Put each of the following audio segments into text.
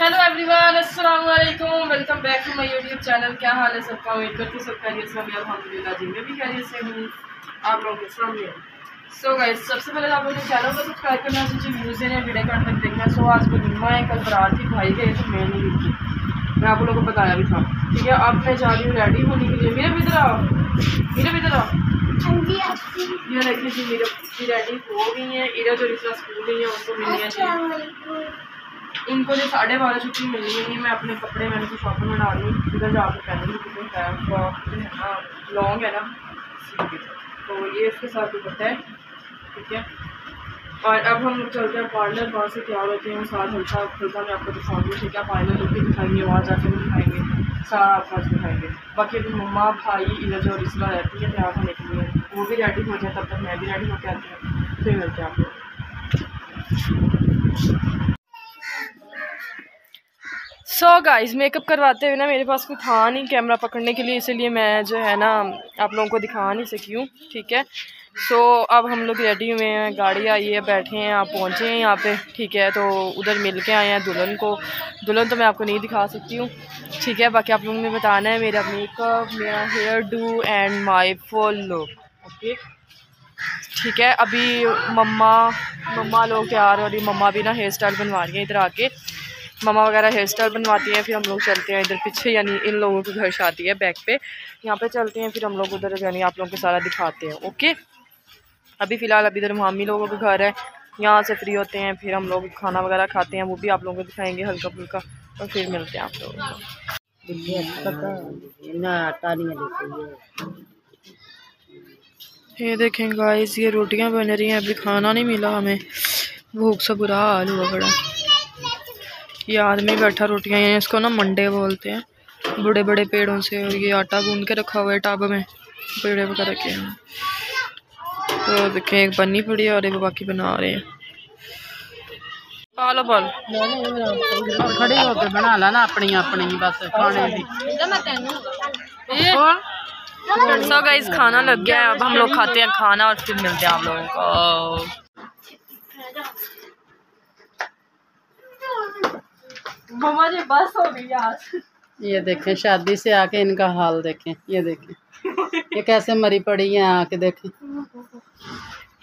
Hello everyone अस्सलाम वालेकुम welcome back to my YouTube channel क्या हाल है सबका? उम्मीद करती हूँ सब खैरियत से मैं अल्हम्दुलिल्लाह जी मैं भी खैरियत से हूँ। आप लोगों के सामने सो गाइस सबसे पहले आप लोगों ने चैनल को सब्सक्राइब करना मुझे व्यूज़ देने वीडियो का तक देखना सो आज वलीमा है कल बरात थी भाई गए तो मैं नहीं थी मैं आप लोगों को बताया भी था। ठीक है अब मैं जा रही हूँ रेडी होने के लिए। मेरे भी इधर आओ। मेरे भी इधर आओ ये देखिए जी मेरे रेडी हो गई हैं। इधर जो रिश्ता स्कूल गई है उनको मिल जी इनको जो साढ़े बारह छुट्टी मिली है मैं अपने कपड़े मैंने को शॉप में डाल लूँ इधर जाकर पहन लूँ क्योंकि है लॉन्ग है ना तो ये इसके साथ दुपट्टा है, ठीक है? और अब हम चलते हैं पार्लर वहाँ से तैयार होते हैं साथ हल्का हल्का मैं आपको दिखाऊँगी, ठीक है? पार्लर लोग भी दिखाएँगे, वहाँ जाकर भी दिखाएँगे, सारा आप आज दिखाएँगे। बाकी अभी मम्मा, भाई, इधर जो रिश्ता रहती है तैयार होने के लिए वो भी रेडी हो जाए, तब तक मैं भी रेडी होकर आती हूँ। फिर मिलते हैं आप लोग सो गाइस मेकअप करवाते हुए ना मेरे पास कोई था नहीं कैमरा पकड़ने के लिए इसीलिए मैं जो है ना आप लोगों को दिखा नहीं सकी हूँ ठीक है? सो so, अब हम लोग रेडी हुए हैं गाड़ी आई है बैठे हैं आप पहुँचे हैं यहाँ पे ठीक है? तो उधर मिल के आए हैं दुल्हन को। दुल्हन तो मैं आपको नहीं दिखा सकती हूँ ठीक है? बाकी आप लोगों ने बताना है मेरा मेकअप मेरा hair do and my full look okay ठीक है? अभी मम्मा मम्मा लोग तैयार हो रही मम्मा भी ना हेयर स्टाइल बनवा रही हैं इधर आके। ममा वगैरह हेयर स्टाइल बनवाती हैं फिर हम लोग चलते हैं इधर पीछे यानी इन लोगों के घर शादी है बैक पे। यहाँ पे चलते हैं फिर हम लोग उधर यानी आप लोगों को सारा दिखाते हैं ओके अभी फ़िलहाल अभी इधर मामी लोगों का घर है यहाँ से फ्री होते हैं फिर हम लोग खाना वगैरह खाते हैं वो भी आप लोगों को दिखाएँगे हल्का फुल्का और फिर मिलते हैं आप लोगों को। ये देखें गाइस ये रोटियाँ बन रही हैं अभी खाना नहीं मिला हमें भूख से बुरा हाल हुआ बड़ा। ये आदमी बैठा रोटियाँ हैं इसको ना मंडे बोलते हैं। बड़े बड़े पेड़ों से और ये आटा गूंद के रखा हुआ है टब में पेड़े वगैरह के। हैं तो देखें एक बनी पड़ी है और एक बाकी बना रहे हैं। पालो पाल। खड़ी होके बना ला ना अपनी अपनी बस खाने दी। सो गाइस खाना लग गया है। अब हम लोग खाते हैं खाना और फिर मिलते हैं आप लोगों को। मम्मा जी बस हो गई आज। ये देखें शादी से आके इनका हाल देखें ये देखें। ये कैसे मरी पड़ी है आके देखें।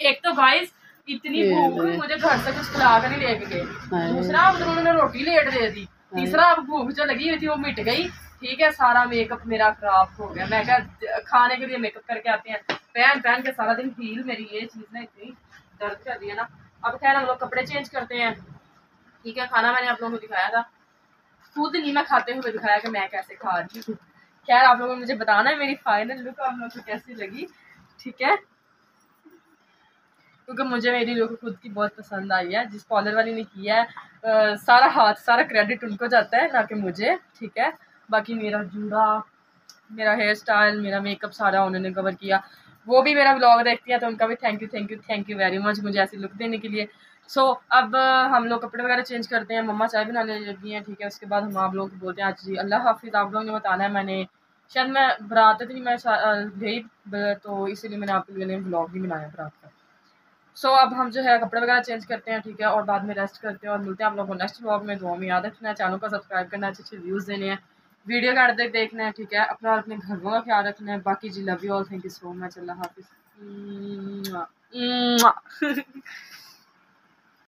एक तो गाइस इतनी भूख मुझे घर से कुछ खिला कर नहीं लेके गए। दूसरा अब उन्होंने रोटी लेट दे दी। तीसरा अब भूख जो लगी हुई थी वो मिट गई। ठीक है सारा मेकअप मेरा खराब हो गया। मैं क्या खाने के लिए मेकअप करके आते हैं। पहन पहन के सारा दिन हील मेरी ये चीज़ ना इतनी दर्द कर रही है ना। अब खैर हम लोग कपड़े चेंज करते हैं। ठीक है खाना मैंने आप लोगों को दिखाया था। नहीं मैं खाते हुए दिखाया कि मैं कैसे खा रही हूँ। खैर आप लोगों ने मुझे बताना है मेरी फाइनल लुक आप लोगों को कैसी लगी ठीक है? क्योंकि मुझे मेरी लुक खुद की बहुत पसंद आई है जिस पॉलर वाली ने किया है आ, सारा हाथ सारा क्रेडिट उनको जाता है ना कि मुझे ठीक है? बाकी मेरा जूड़ा मेरा हेयर स्टाइल मेरा मेकअप सारा उन्होंने कवर किया। वो भी मेरा ब्लॉग देखती है तो उनका भी thank you thank you thank you very much मुझे ऐसी लुक देने के लिए। सो so, अब हम लोग कपड़े वगैरह चेंज करते हैं मम्मा चाय बनाने लगी हैं ठीक है उसके बाद हम आप लोग बोलते हैं आज जी अल्लाह हाफिज़ आप लोगों ने बताना है मैंने शायद मैं बरात थी मैं गई तो इसीलिए मैंने आपके लिए ब्लॉग भी बनाया बरात का. सो so, अब हम जो है कपड़े वगैरह चेंज करते हैं ठीक है और बाद में रेस्ट करते हैं और मिलते हैं आप लोगों को नेक्स्ट ब्लॉग में। दुआ में याद रखना है चैनल को सब्सक्राइब करना है अच्छे अच्छे व्यूज़ देने हैं वीडियो का तक देखना है ठीक है अपना और अपने घरों का ख्याल रखना है। बाकी जी love you all thank you so much अल्लाह हाफिज़।